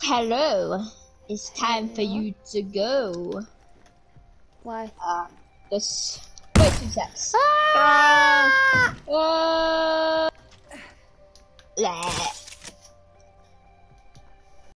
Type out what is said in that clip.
Hello. It's time for you to go. Why? Uh, this. Wait two seconds. Ah! Uh, uh...